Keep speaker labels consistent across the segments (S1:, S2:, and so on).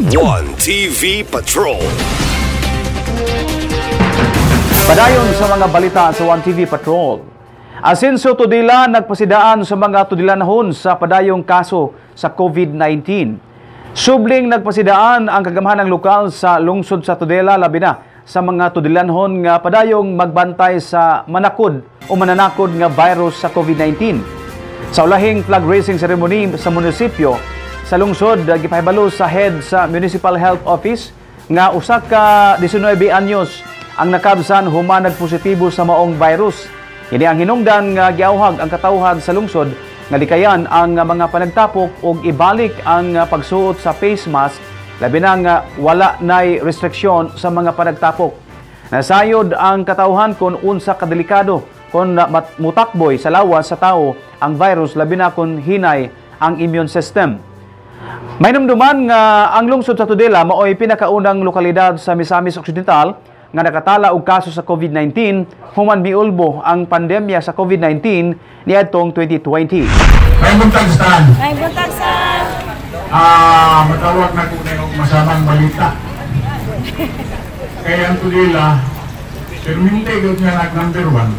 S1: One TV Patrol.
S2: Padayon sa mga balita sa One TV Patrol. Asenso Tudila nagpasidaan sa mga tudilanhon sa padayong kaso sa COVID-19. Subling nagpasidaan ang kagamahan ng lokal sa lungsod sa Tudela labi na sa mga tudilanhon nga padayong magbantay sa manakod o mananakod nga virus sa COVID-19. Sa ulahing flag raising ceremony sa munisipyo sa lungsod gipahibalo sa head sa Municipal Health Office nga usa ka 19 anyos ang nakabsan human nagpositibo sa maong virus. Kini ang hinungdan nga giawhag ang katawhan sa lungsod nga likayan ang mga panagtapok ug ibalik ang pagsuot sa face mask labi na nga wala nay restriksyon sa mga panagtapok. Nasayod ang katawhan kung unsa kadelikado mat- mutakboy sa lawas sa tao ang virus labi na kung hinay ang immune system. May namduman nga ang lungsod sa Tudela mao'y pinakaunang lokalidad sa Misamis Occidental nga nakatala og kaso sa COVID-19 human miulbo ang pandemya sa COVID-19 niadtong 2020.
S3: May buntag staan.
S4: May buntag sa
S3: Ah, matawag na kung yung masamang balita. Kaya ang tulila, perminte yun nga nag number one.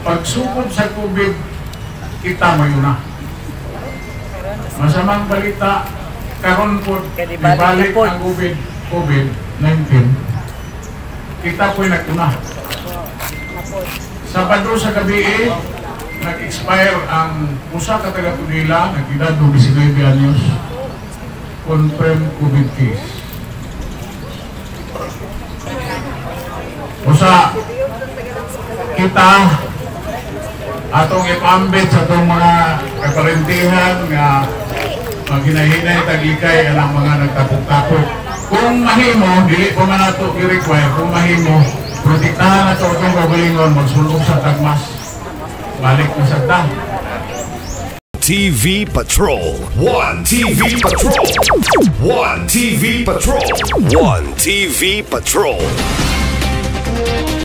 S3: Pagsukod sa COVID, kita mo yun na. Masamang balita, karon po, ibalik ang COVID, COVID-19. Kita po'y nagtuna. Sabado sa gabi eh, nag-expire ang usa ka taga Tunila, nag-edad 19 anyos, confirmed COVID case. Usa, kita atong ipambit sa itong mga kaparentihan nga maghinay-hinay taglikay ang mga nagtapok-tapok. Kung mahimo, dili pa man nato i-require, kung mahimo, protektahan na ito itong kagalingon, magsulong sa tagmas. Balik na sa tag.
S1: TV Patrol. One TV Patrol. One TV Patrol. One TV Patrol.